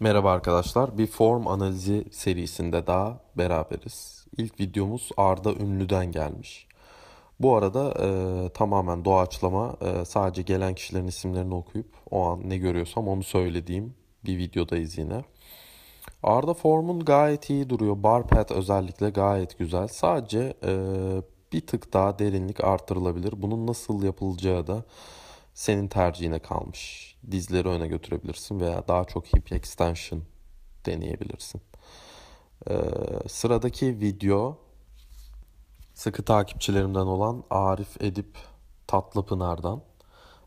Merhaba arkadaşlar. Bir form analizi serisinde daha beraberiz. İlk videomuz Arda Ünlü'den gelmiş. Bu arada e, tamamen doğaçlama e, sadece gelen kişilerin isimlerini okuyup o an ne görüyorsam onu söylediğim bir videodayız yine. Arda formun gayet iyi duruyor. Bar pad özellikle gayet güzel. Sadece e, bir tık daha derinlik artırılabilir. Bunun nasıl yapılacağı da senin tercihine kalmış. Dizleri öne götürebilirsin veya daha çok hip extension deneyebilirsin. Ee, sıradaki video sıkı takipçilerimden olan Arif Edip Tatlıpınar'dan.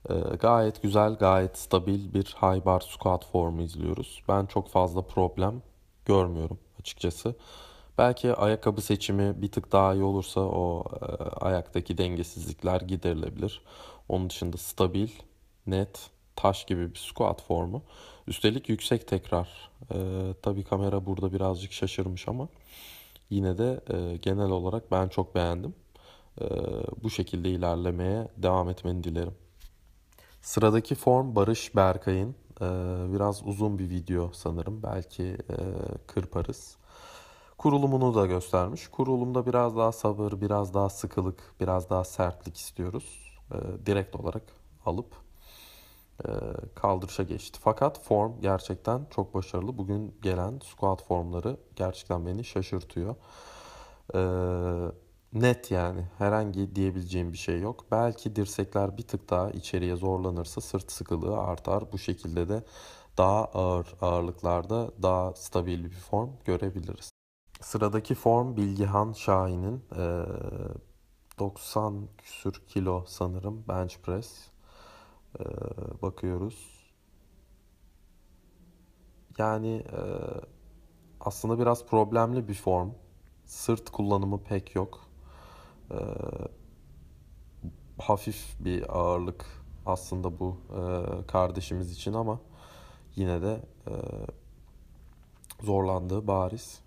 Ee, gayet güzel, gayet stabil bir high bar squat formu izliyoruz. Ben çok fazla problem görmüyorum açıkçası. Belki ayakkabı seçimi bir tık daha iyi olursa o e, ayaktaki dengesizlikler giderilebilir. Onun dışında stabil, net, taş gibi bir squat formu. Üstelik yüksek tekrar. Ee, tabii kamera burada birazcık şaşırmış ama yine de e, genel olarak ben çok beğendim. Ee, bu şekilde ilerlemeye devam etmeni dilerim. Sıradaki form Barış Berkay'ın. Ee, biraz uzun bir video sanırım. Belki e, kırparız. Kurulumunu da göstermiş. Kurulumda biraz daha sabır, biraz daha sıkılık, biraz daha sertlik istiyoruz. Ee, direkt olarak alıp e, kaldırışa geçti. Fakat form gerçekten çok başarılı. Bugün gelen squat formları gerçekten beni şaşırtıyor. Ee, net yani herhangi diyebileceğim bir şey yok. Belki dirsekler bir tık daha içeriye zorlanırsa sırt sıkılığı artar. Bu şekilde de daha ağır ağırlıklarda daha stabil bir form görebiliriz. Sıradaki form Bilgihan Şahin'in e, 90 küsür kilo sanırım bench press. E, bakıyoruz. Yani e, aslında biraz problemli bir form. Sırt kullanımı pek yok. E, hafif bir ağırlık aslında bu e, kardeşimiz için ama yine de e, zorlandığı bariz.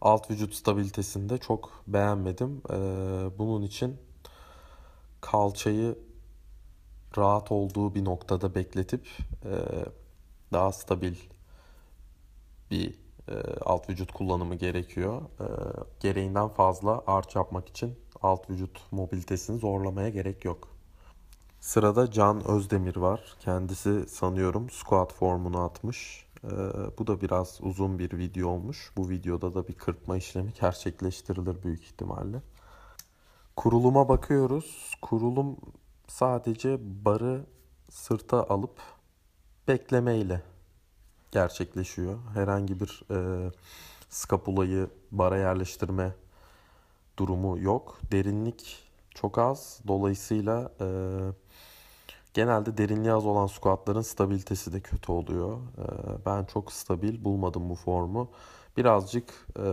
Alt vücut stabilitesinde çok beğenmedim. E, bunun için kalçayı rahat olduğu bir noktada bekletip e, daha stabil bir e, alt vücut kullanımı gerekiyor. E, gereğinden fazla arç yapmak için alt vücut mobilitesini zorlamaya gerek yok. Sırada Can Özdemir var. Kendisi sanıyorum squat formunu atmış. E, bu da biraz uzun bir video olmuş. Bu videoda da bir kırpma işlemi gerçekleştirilir büyük ihtimalle. Kuruluma bakıyoruz. Kurulum sadece barı sırta alıp beklemeyle gerçekleşiyor. Herhangi bir e, skapulayı bara yerleştirme durumu yok. Derinlik çok az. Dolayısıyla e, genelde derinliği az olan squatların stabilitesi de kötü oluyor. E, ben çok stabil bulmadım bu formu. Birazcık e,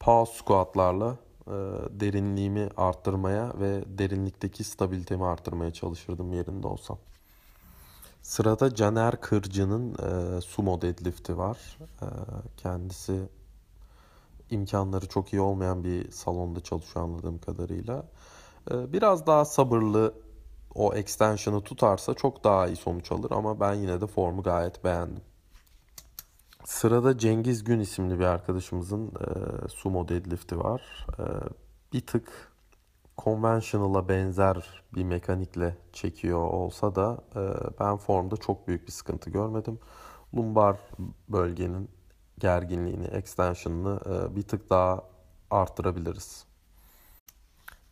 pause squatlarla e, derinliğimi arttırmaya ve derinlikteki stabilitemi arttırmaya çalışırdım yerinde olsam. Sırada Caner Kırcı'nın e, sumo deadlift'i var. E, kendisi imkanları çok iyi olmayan bir salonda çalışıyor anladığım kadarıyla. E, biraz daha sabırlı o extension'ı tutarsa çok daha iyi sonuç alır ama ben yine de formu gayet beğendim. Sırada Cengiz Gün isimli bir arkadaşımızın e, sumo deadlift'i var. E, bir tık conventional'a benzer bir mekanikle çekiyor olsa da e, ben formda çok büyük bir sıkıntı görmedim. Lumbar bölgenin gerginliğini, extension'ını e, bir tık daha arttırabiliriz.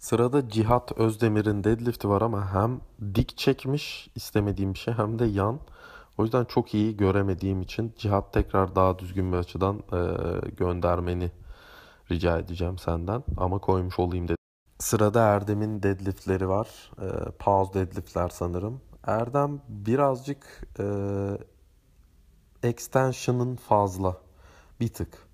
Sırada Cihat Özdemir'in deadlift'i var ama hem dik çekmiş istemediğim bir şey hem de yan. O yüzden çok iyi göremediğim için Cihat tekrar daha düzgün bir açıdan e, göndermeni rica edeceğim senden. Ama koymuş olayım dedim. Sırada Erdem'in deadliftleri var. E, pause deadliftler sanırım. Erdem birazcık e, extension'ın fazla. Bir tık.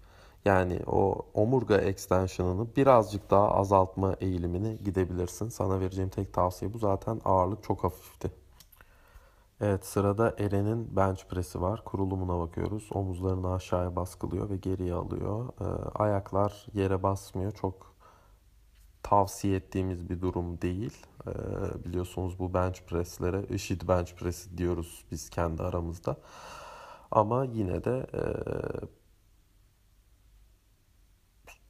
Yani o omurga extension'ını birazcık daha azaltma eğilimini gidebilirsin. Sana vereceğim tek tavsiye bu. Zaten ağırlık çok hafifti. Evet sırada Eren'in bench press'i var. Kurulumuna bakıyoruz. Omuzlarını aşağıya baskılıyor ve geriye alıyor. Ee, ayaklar yere basmıyor. Çok tavsiye ettiğimiz bir durum değil. Ee, biliyorsunuz bu bench presslere IŞİD bench pressi diyoruz biz kendi aramızda. Ama yine de e,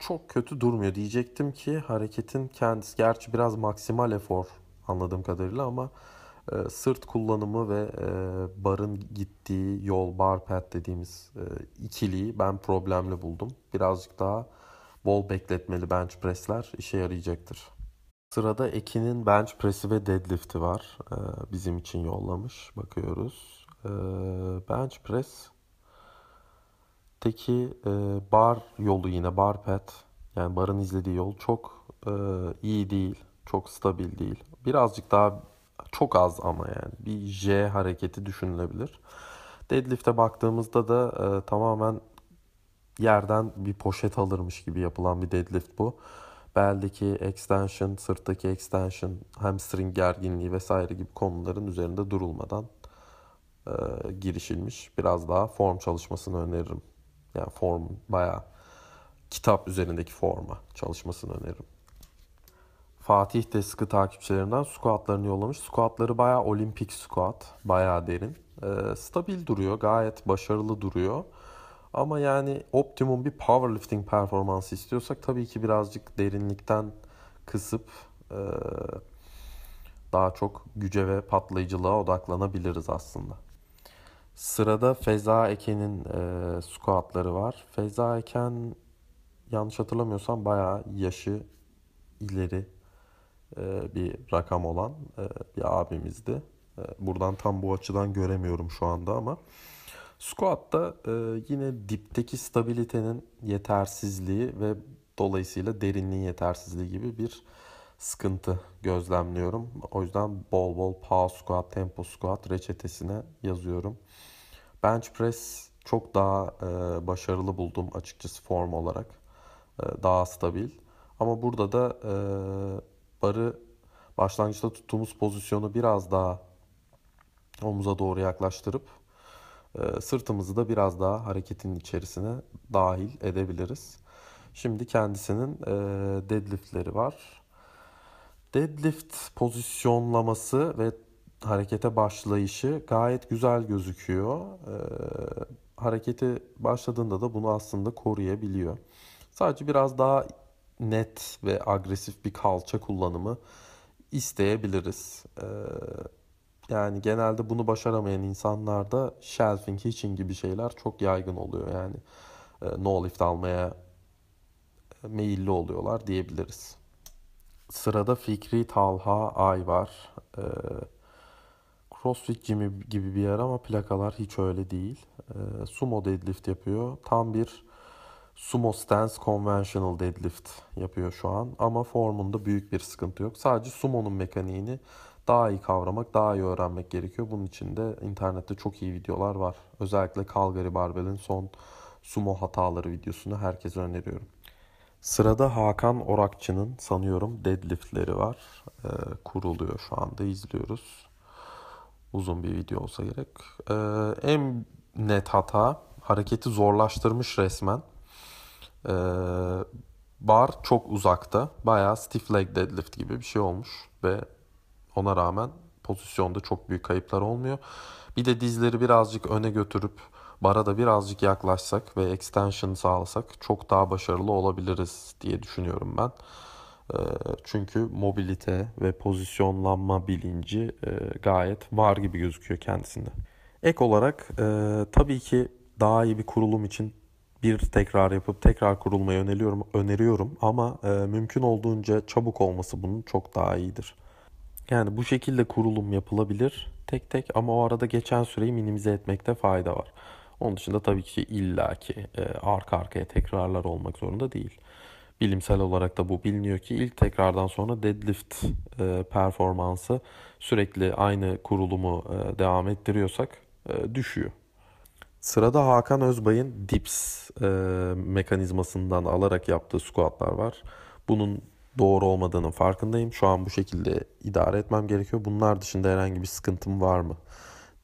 çok kötü durmuyor. Diyecektim ki hareketin kendisi gerçi biraz maksimal efor anladığım kadarıyla ama e, sırt kullanımı ve e, barın gittiği yol bar pad dediğimiz e, ikiliyi ben problemli buldum. Birazcık daha bol bekletmeli bench pressler işe yarayacaktır. Sırada Ekin'in bench press'i ve deadlift'i var. E, bizim için yollamış. Bakıyoruz. E, bench press Teki e, bar yolu yine bar pad yani barın izlediği yol çok e, iyi değil. Çok stabil değil. Birazcık daha çok az ama yani bir J hareketi düşünülebilir. Deadlift'e baktığımızda da e, tamamen yerden bir poşet alırmış gibi yapılan bir deadlift bu. Beldeki extension, sırttaki extension, hamstring gerginliği vesaire gibi konuların üzerinde durulmadan e, girişilmiş. Biraz daha form çalışmasını öneririm. Yani form bayağı kitap üzerindeki forma çalışmasını öneririm. Fatih de sıkı takipçilerinden squatlarını yollamış. Squatları bayağı olimpik squat. Bayağı derin. Ee, stabil duruyor. Gayet başarılı duruyor. Ama yani optimum bir powerlifting performansı istiyorsak tabii ki birazcık derinlikten kısıp e, daha çok güce ve patlayıcılığa odaklanabiliriz aslında. Sırada Feza Eken'in e, squatları var. Feza Eken yanlış hatırlamıyorsam bayağı yaşı ileri e, bir rakam olan e, bir abimizdi. E, buradan tam bu açıdan göremiyorum şu anda ama squat'ta e, yine dipteki stabilitenin yetersizliği ve dolayısıyla derinliğin yetersizliği gibi bir sıkıntı gözlemliyorum. O yüzden bol bol power squat, tempo squat reçetesine yazıyorum. Bench press çok daha e, başarılı buldum açıkçası form olarak. E, daha stabil. Ama burada da e, barı başlangıçta tuttuğumuz pozisyonu biraz daha omuza doğru yaklaştırıp e, sırtımızı da biraz daha hareketin içerisine dahil edebiliriz. Şimdi kendisinin e, deadliftleri var. Deadlift pozisyonlaması ve harekete başlayışı gayet güzel gözüküyor. E, hareketi başladığında da bunu aslında koruyabiliyor. Sadece biraz daha net ve agresif bir kalça kullanımı isteyebiliriz. Ee, yani genelde bunu başaramayan insanlarda shelving, hitching gibi şeyler çok yaygın oluyor. Yani e, no lift almaya meyilli oluyorlar diyebiliriz. Sırada Fikri Talha Ay var. Ee, CrossFit Gym gibi bir yer ama plakalar hiç öyle değil. Ee, sumo deadlift yapıyor. Tam bir Sumo Stance Conventional Deadlift yapıyor şu an. Ama formunda büyük bir sıkıntı yok. Sadece sumo'nun mekaniğini daha iyi kavramak, daha iyi öğrenmek gerekiyor. Bunun için de internette çok iyi videolar var. Özellikle Calgary Barbell'in son sumo hataları videosunu herkese öneriyorum. Sırada Hakan Orakçı'nın sanıyorum deadliftleri var. Ee, kuruluyor şu anda izliyoruz. Uzun bir video olsa gerek. Ee, en net hata hareketi zorlaştırmış resmen. Ee, bar çok uzakta. Bayağı stiff leg deadlift gibi bir şey olmuş ve ona rağmen pozisyonda çok büyük kayıplar olmuyor. Bir de dizleri birazcık öne götürüp bara da birazcık yaklaşsak ve extension sağlasak çok daha başarılı olabiliriz diye düşünüyorum ben. Ee, çünkü mobilite ve pozisyonlanma bilinci e, gayet var gibi gözüküyor kendisinde. Ek olarak e, tabii ki daha iyi bir kurulum için bir tekrar yapıp tekrar kurulmayı öneriyorum, öneriyorum ama e, mümkün olduğunca çabuk olması bunun çok daha iyidir. Yani bu şekilde kurulum yapılabilir tek tek ama o arada geçen süreyi minimize etmekte fayda var. Onun dışında tabii ki illaki e, arka arkaya tekrarlar olmak zorunda değil. Bilimsel olarak da bu biliniyor ki ilk tekrardan sonra deadlift e, performansı sürekli aynı kurulumu e, devam ettiriyorsak e, düşüyor. Sırada Hakan Özbay'ın dips e, mekanizmasından alarak yaptığı squatlar var. Bunun doğru olmadığının farkındayım. Şu an bu şekilde idare etmem gerekiyor. Bunlar dışında herhangi bir sıkıntım var mı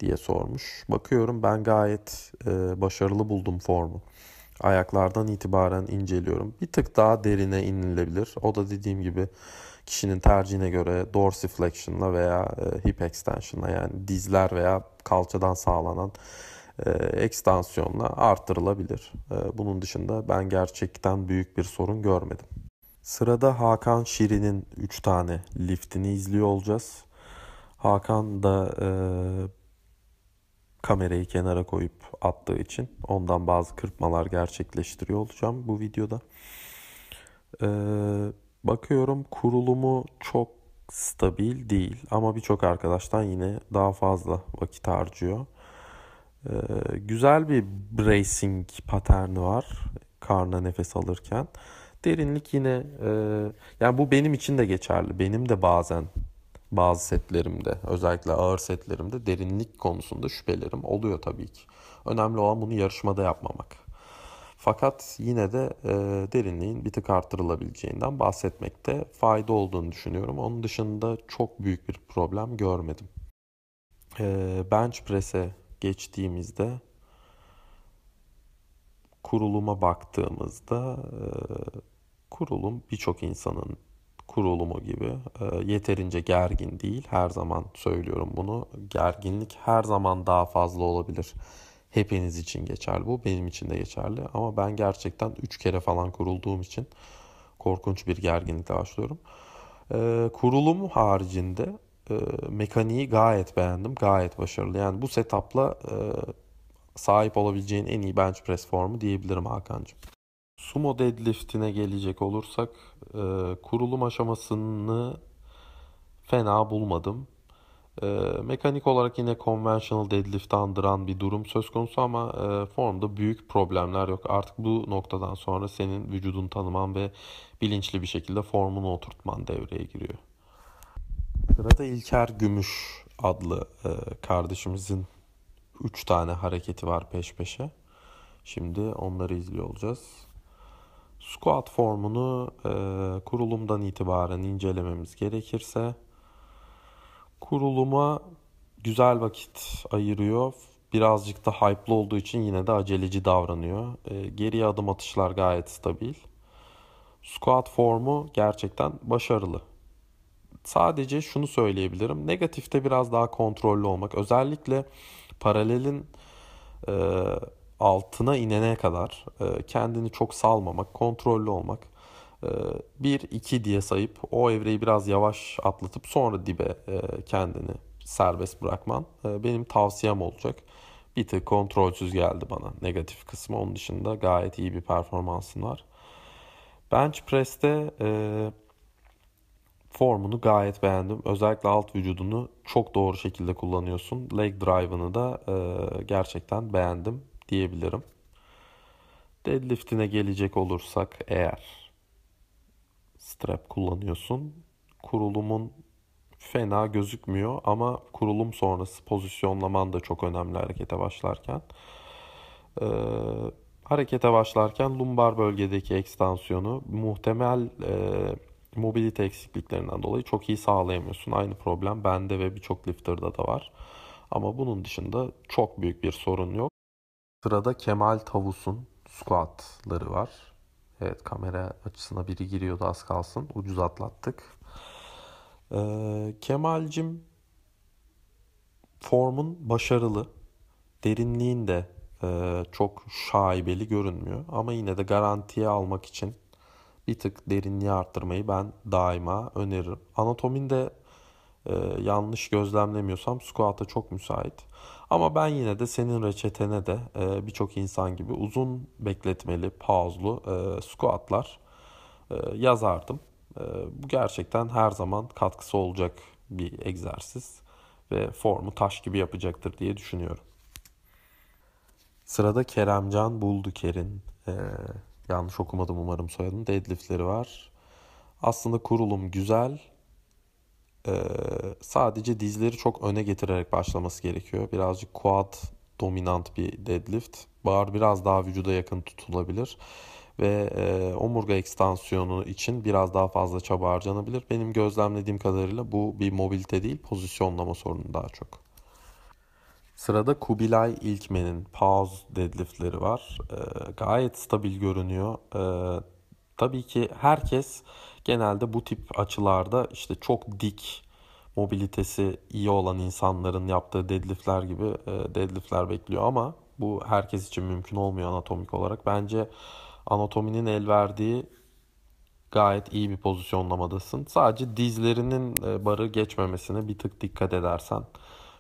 diye sormuş. Bakıyorum ben gayet e, başarılı buldum formu. Ayaklardan itibaren inceliyorum. Bir tık daha derine inilebilir. O da dediğim gibi kişinin tercihine göre dorsiflexion'la veya e, hip extension'la yani dizler veya kalçadan sağlanan e, ekstansiyonla artırılabilir. E, bunun dışında ben gerçekten büyük bir sorun görmedim. Sırada Hakan Şirin'in 3 tane liftini izliyor olacağız. Hakan da e, kamerayı kenara koyup attığı için ondan bazı kırpmalar gerçekleştiriyor olacağım bu videoda. E, bakıyorum kurulumu çok stabil değil ama birçok arkadaştan yine daha fazla vakit harcıyor. Ee, güzel bir bracing paterni var karna nefes alırken. Derinlik yine e, yani bu benim için de geçerli. Benim de bazen bazı setlerimde özellikle ağır setlerimde derinlik konusunda şüphelerim oluyor tabii ki. Önemli olan bunu yarışmada yapmamak. Fakat yine de e, derinliğin bir tık artırılabileceğinden bahsetmekte fayda olduğunu düşünüyorum. Onun dışında çok büyük bir problem görmedim. E, bench press'e geçtiğimizde kuruluma baktığımızda e, kurulum birçok insanın kurulumu gibi e, yeterince gergin değil. Her zaman söylüyorum bunu. Gerginlik her zaman daha fazla olabilir. Hepiniz için geçerli bu. Benim için de geçerli. Ama ben gerçekten 3 kere falan kurulduğum için korkunç bir gerginlikle başlıyorum. E, kurulum haricinde e, mekaniği gayet beğendim. Gayet başarılı. Yani bu setupla e, sahip olabileceğin en iyi bench press formu diyebilirim Hakan'cığım. Sumo deadlift'ine gelecek olursak e, kurulum aşamasını fena bulmadım. E, mekanik olarak yine conventional deadlift'i andıran bir durum söz konusu ama e, formda büyük problemler yok. Artık bu noktadan sonra senin vücudun tanıman ve bilinçli bir şekilde formunu oturtman devreye giriyor. Sırada İlker Gümüş adlı e, kardeşimizin 3 tane hareketi var peş peşe. Şimdi onları izliyor olacağız. Squat formunu e, kurulumdan itibaren incelememiz gerekirse kuruluma güzel vakit ayırıyor. Birazcık da hype'lı olduğu için yine de aceleci davranıyor. E, geriye adım atışlar gayet stabil. Squat formu gerçekten başarılı. Sadece şunu söyleyebilirim. Negatifte biraz daha kontrollü olmak. Özellikle paralelin e, altına inene kadar e, kendini çok salmamak, kontrollü olmak. 1-2 e, diye sayıp o evreyi biraz yavaş atlatıp sonra dibe e, kendini serbest bırakman e, benim tavsiyem olacak. Bir tık kontrolsüz geldi bana negatif kısmı. Onun dışında gayet iyi bir performansın var. Bench press'te e, formunu gayet beğendim. Özellikle alt vücudunu çok doğru şekilde kullanıyorsun. Leg drive'ını da e, gerçekten beğendim diyebilirim. Deadlift'ine gelecek olursak eğer strap kullanıyorsun. Kurulumun fena gözükmüyor ama kurulum sonrası pozisyonlaman da çok önemli harekete başlarken. Ee, harekete başlarken lumbar bölgedeki ekstansiyonu muhtemel e, mobilite eksikliklerinden dolayı çok iyi sağlayamıyorsun. Aynı problem bende ve birçok lifter'da da var. Ama bunun dışında çok büyük bir sorun yok. Sırada Kemal Tavus'un squatları var. Evet kamera açısına biri giriyordu az kalsın. Ucuz atlattık. Ee, Kemal'cim formun başarılı. Derinliğin de e, çok şaibeli görünmüyor. Ama yine de garantiye almak için bir tık derinliği arttırmayı ben daima öneririm. Anatominde e, yanlış gözlemlemiyorsam squat'a çok müsait. Ama ben yine de senin reçetene de e, birçok insan gibi uzun bekletmeli, pauzlu e, squatlar e, yazardım. E, bu gerçekten her zaman katkısı olacak bir egzersiz ve formu taş gibi yapacaktır diye düşünüyorum. Sırada Keremcan Bulduker'in e, yanlış okumadım umarım soyadını deadliftleri var. Aslında kurulum güzel sadece dizleri çok öne getirerek başlaması gerekiyor. Birazcık quad dominant bir deadlift. Bar biraz daha vücuda yakın tutulabilir. Ve e, omurga ekstansiyonu için biraz daha fazla çaba harcanabilir. Benim gözlemlediğim kadarıyla bu bir mobilite değil, pozisyonlama sorunu daha çok. Sırada Kubilay İlkmen'in pause deadliftleri var. E, gayet stabil görünüyor. E, tabii ki herkes genelde bu tip açılarda işte çok dik mobilitesi iyi olan insanların yaptığı deadliftler gibi e, deadliftler bekliyor ama Bu herkes için mümkün olmuyor anatomik olarak. Bence anatominin el verdiği gayet iyi bir pozisyonlamadasın. Sadece dizlerinin e, barı geçmemesine bir tık dikkat edersen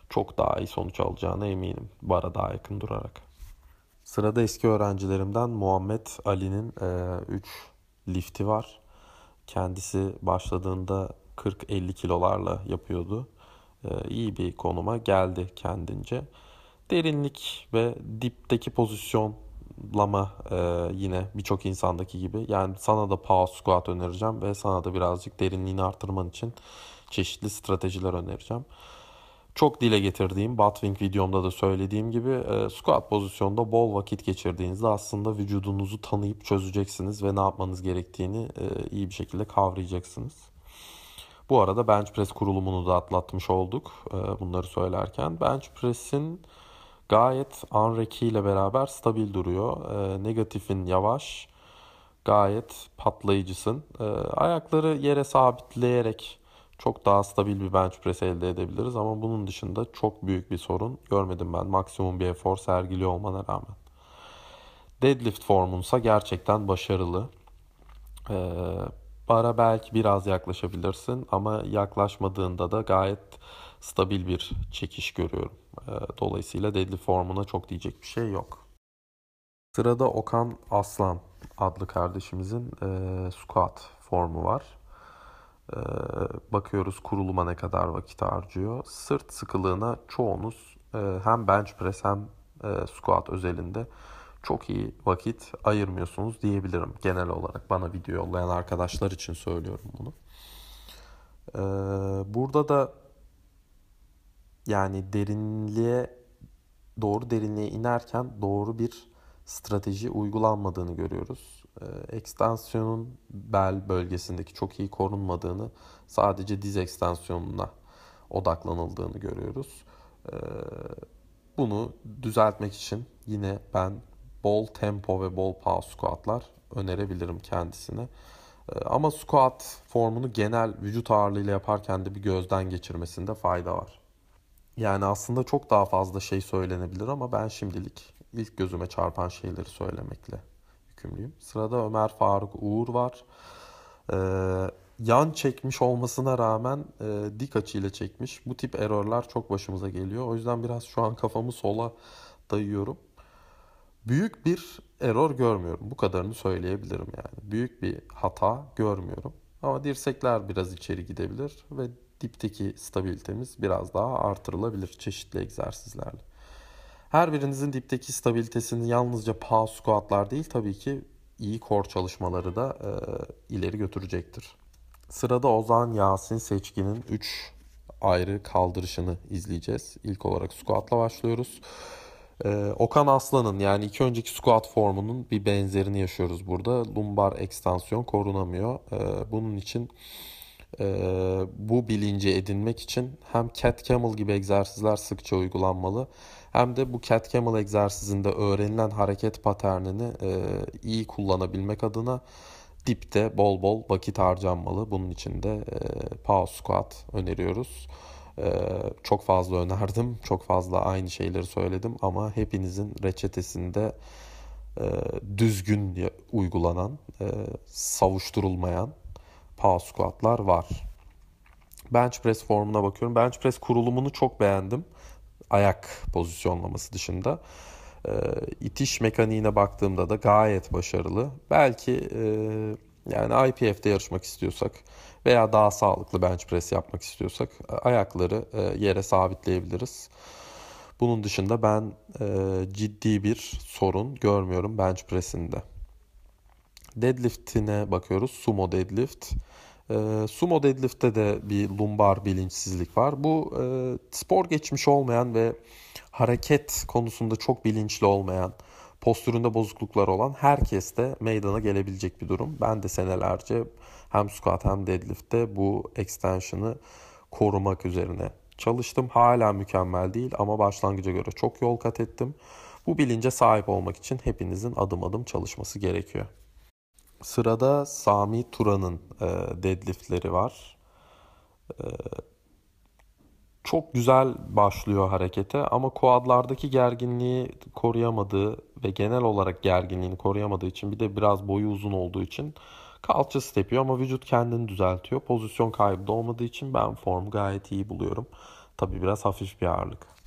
çok daha iyi sonuç alacağına eminim. Bara daha yakın durarak. Sırada eski öğrencilerimden Muhammed Ali'nin 3 e, lifti var. Kendisi başladığında 40-50 kilolarla yapıyordu. E, iyi bir konuma geldi kendince. Derinlik ve dipteki pozisyonlama e, yine birçok insandaki gibi. Yani sana da power squat önereceğim ve sana da birazcık derinliğini artırman için çeşitli stratejiler önereceğim. Çok dile getirdiğim, Batwing videomda da söylediğim gibi e, squat pozisyonda bol vakit geçirdiğinizde aslında vücudunuzu tanıyıp çözeceksiniz ve ne yapmanız gerektiğini e, iyi bir şekilde kavrayacaksınız. Bu arada bench press kurulumunu da atlatmış olduk e, bunları söylerken. Bench press'in gayet unreki ile beraber stabil duruyor. E, negatifin yavaş, gayet patlayıcısın. Ayakları yere sabitleyerek çok daha stabil bir bench press elde edebiliriz ama bunun dışında çok büyük bir sorun görmedim ben maksimum bir efor sergiliyor olmana rağmen. Deadlift formunsa gerçekten başarılı. Ee, bara belki biraz yaklaşabilirsin ama yaklaşmadığında da gayet stabil bir çekiş görüyorum. Ee, dolayısıyla deadlift formuna çok diyecek bir şey yok. Sırada Okan Aslan adlı kardeşimizin e, squat formu var. Ee, bakıyoruz kuruluma ne kadar vakit harcıyor. Sırt sıkılığına çoğunuz e, hem bench press hem e, squat özelinde çok iyi vakit ayırmıyorsunuz diyebilirim genel olarak. Bana video yollayan arkadaşlar için söylüyorum bunu. Ee, burada da yani derinliğe doğru derinliğe inerken doğru bir strateji uygulanmadığını görüyoruz. Ee, ekstansiyonun bel bölgesindeki çok iyi korunmadığını sadece diz ekstansiyonuna odaklanıldığını görüyoruz. Ee, bunu düzeltmek için yine ben bol tempo ve bol power squatlar önerebilirim kendisine. Ee, ama squat formunu genel vücut ağırlığıyla yaparken de bir gözden geçirmesinde fayda var. Yani aslında çok daha fazla şey söylenebilir ama ben şimdilik ilk gözüme çarpan şeyleri söylemekle yükümlüyüm. Sırada Ömer Faruk Uğur var. Ee, yan çekmiş olmasına rağmen e, dik açıyla çekmiş. Bu tip errorlar çok başımıza geliyor. O yüzden biraz şu an kafamı sola dayıyorum. Büyük bir error görmüyorum. Bu kadarını söyleyebilirim yani. Büyük bir hata görmüyorum. Ama dirsekler biraz içeri gidebilir ve dipteki stabilitemiz biraz daha artırılabilir çeşitli egzersizlerle. Her birinizin dipteki stabilitesini yalnızca power squatlar değil tabii ki iyi core çalışmaları da e, ileri götürecektir. Sırada Ozan Yasin Seçkin'in 3 ayrı kaldırışını izleyeceğiz. İlk olarak squatla başlıyoruz. Ee, Okan Aslan'ın yani iki önceki squat formunun bir benzerini yaşıyoruz burada. Lumbar ekstansiyon korunamıyor. Ee, bunun için e, bu bilinci edinmek için hem cat camel gibi egzersizler sıkça uygulanmalı hem de bu cat camel egzersizinde öğrenilen hareket paternini e, iyi kullanabilmek adına dipte bol bol vakit harcanmalı. Bunun için de e, power squat öneriyoruz. E, çok fazla önerdim, çok fazla aynı şeyleri söyledim ama hepinizin reçetesinde e, düzgün uygulanan, e, savuşturulmayan power squatlar var. Bench press formuna bakıyorum. Bench press kurulumunu çok beğendim. Ayak pozisyonlaması dışında. E, itiş mekaniğine baktığımda da gayet başarılı. Belki e, yani IPF'de yarışmak istiyorsak veya daha sağlıklı bench press yapmak istiyorsak ayakları e, yere sabitleyebiliriz. Bunun dışında ben e, ciddi bir sorun görmüyorum bench press'inde. Deadlift'ine bakıyoruz. Sumo deadlift. E, sumo deadlift'te de bir lumbar bilinçsizlik var. Bu e, spor geçmiş olmayan ve hareket konusunda çok bilinçli olmayan, postüründe bozukluklar olan herkes de meydana gelebilecek bir durum. Ben de senelerce hem squat hem deadlift'te bu extension'ı korumak üzerine çalıştım. Hala mükemmel değil ama başlangıca göre çok yol kat ettim. Bu bilince sahip olmak için hepinizin adım adım çalışması gerekiyor. Sırada Sami Turan'ın e, deadliftleri var. E, çok güzel başlıyor harekete ama quadlardaki gerginliği koruyamadığı ve genel olarak gerginliğini koruyamadığı için bir de biraz boyu uzun olduğu için kalçası tepiyor ama vücut kendini düzeltiyor. Pozisyon kaybı da olmadığı için ben formu gayet iyi buluyorum. Tabi biraz hafif bir ağırlık.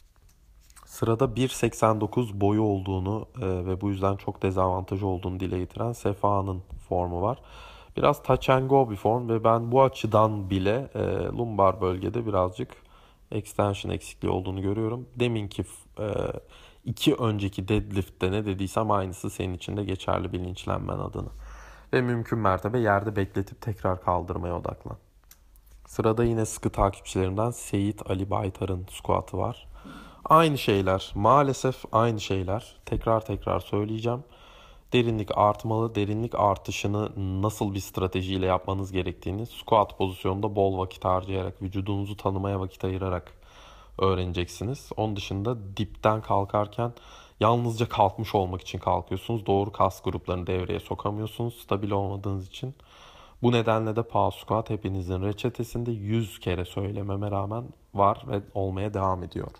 Sırada 1.89 boyu olduğunu e, ve bu yüzden çok dezavantajı olduğunu dile getiren Sefa'nın formu var. Biraz touch and go bir form ve ben bu açıdan bile e, lumbar bölgede birazcık extension eksikliği olduğunu görüyorum. Deminki e, iki önceki deadlift'te ne dediysem aynısı senin için de geçerli bilinçlenmen adına. Ve mümkün mertebe yerde bekletip tekrar kaldırmaya odaklan. Sırada yine sıkı takipçilerimden Seyit Ali Baytar'ın squat'ı var. Aynı şeyler, maalesef aynı şeyler. Tekrar tekrar söyleyeceğim. Derinlik artmalı. Derinlik artışını nasıl bir stratejiyle yapmanız gerektiğini squat pozisyonunda bol vakit harcayarak, vücudunuzu tanımaya vakit ayırarak öğreneceksiniz. Onun dışında dipten kalkarken yalnızca kalkmış olmak için kalkıyorsunuz. Doğru kas gruplarını devreye sokamıyorsunuz stabil olmadığınız için. Bu nedenle de power squat hepinizin reçetesinde 100 kere söylememe rağmen var ve olmaya devam ediyor.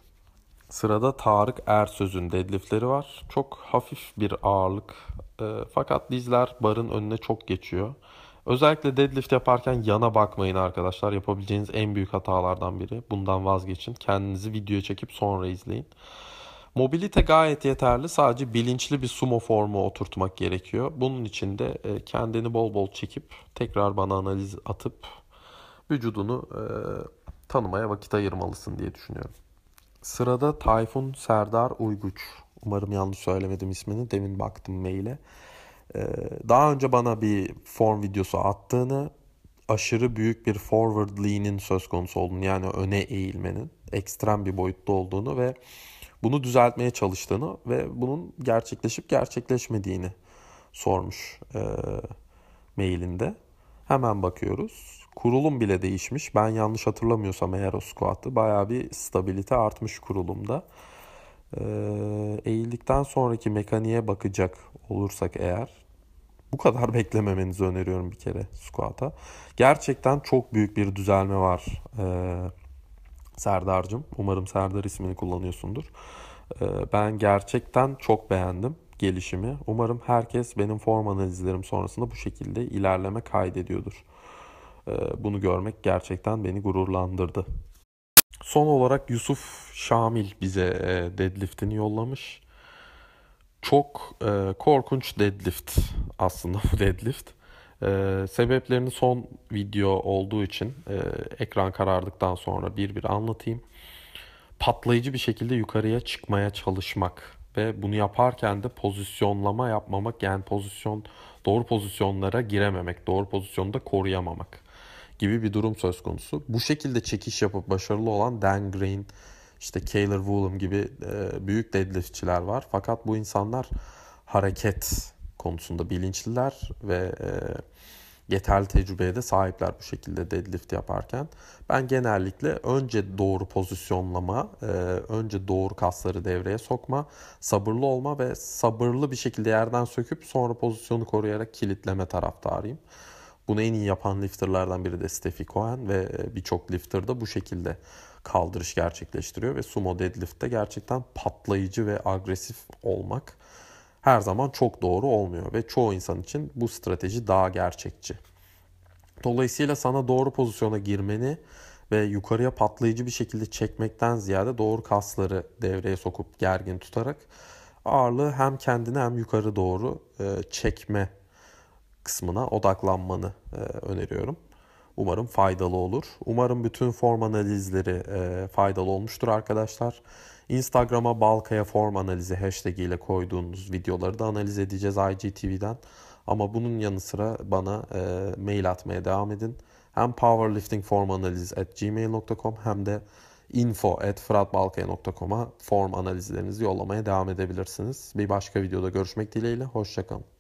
Sırada Tarık Ersöz'ün deadliftleri var. Çok hafif bir ağırlık e, fakat dizler barın önüne çok geçiyor. Özellikle deadlift yaparken yana bakmayın arkadaşlar. Yapabileceğiniz en büyük hatalardan biri. Bundan vazgeçin. Kendinizi videoya çekip sonra izleyin. Mobilite gayet yeterli. Sadece bilinçli bir sumo formu oturtmak gerekiyor. Bunun için de e, kendini bol bol çekip tekrar bana analiz atıp vücudunu e, tanımaya vakit ayırmalısın diye düşünüyorum. Sırada Tayfun Serdar Uyguç. Umarım yanlış söylemedim ismini. Demin baktım maile. Ee, daha önce bana bir form videosu attığını, aşırı büyük bir forward lean'in söz konusu olduğunu yani öne eğilmenin ekstrem bir boyutta olduğunu ve bunu düzeltmeye çalıştığını ve bunun gerçekleşip gerçekleşmediğini sormuş e, mailinde. Hemen bakıyoruz. Kurulum bile değişmiş. Ben yanlış hatırlamıyorsam eğer o squat'ı bayağı bir stabilite artmış kurulumda. Ee, eğildikten sonraki mekaniğe bakacak olursak eğer bu kadar beklememenizi öneriyorum bir kere squat'a. Gerçekten çok büyük bir düzelme var ee, Serdar'cığım. Umarım Serdar ismini kullanıyorsundur. Ee, ben gerçekten çok beğendim gelişimi. Umarım herkes benim form analizlerim sonrasında bu şekilde ilerleme kaydediyordur. Ee, bunu görmek gerçekten beni gururlandırdı. Son olarak Yusuf Şamil bize e, deadlift'ini yollamış. Çok e, korkunç deadlift aslında bu deadlift. E, sebeplerini son video olduğu için e, ekran karardıktan sonra bir bir anlatayım. Patlayıcı bir şekilde yukarıya çıkmaya çalışmak ve bunu yaparken de pozisyonlama yapmamak yani pozisyon doğru pozisyonlara girememek, doğru pozisyonda koruyamamak gibi bir durum söz konusu. Bu şekilde çekiş yapıp başarılı olan Dan Green, işte Kaylor Woolham gibi e, büyük deadliftçiler var. Fakat bu insanlar hareket konusunda bilinçliler ve e, yeterli tecrübeye de sahipler bu şekilde deadlift yaparken. Ben genellikle önce doğru pozisyonlama, e, önce doğru kasları devreye sokma, sabırlı olma ve sabırlı bir şekilde yerden söküp sonra pozisyonu koruyarak kilitleme taraftarıyım. Bunu en iyi yapan lifterlardan biri de Steffi Cohen ve e, birçok lifter da bu şekilde kaldırış gerçekleştiriyor ve sumo deadlift'te gerçekten patlayıcı ve agresif olmak her zaman çok doğru olmuyor ve çoğu insan için bu strateji daha gerçekçi. Dolayısıyla sana doğru pozisyona girmeni ve yukarıya patlayıcı bir şekilde çekmekten ziyade doğru kasları devreye sokup gergin tutarak ağırlığı hem kendine hem yukarı doğru e, çekme kısmına odaklanmanı e, öneriyorum. Umarım faydalı olur. Umarım bütün form analizleri e, faydalı olmuştur arkadaşlar. Instagram'a Balkaya form analizi hashtag ile koyduğunuz videoları da analiz edeceğiz IGTV'den. Ama bunun yanı sıra bana e, mail atmaya devam edin. Hem powerliftingformanaliz at gmail.com hem de info at fıratbalkaya.com'a form analizlerinizi yollamaya devam edebilirsiniz. Bir başka videoda görüşmek dileğiyle. Hoşçakalın.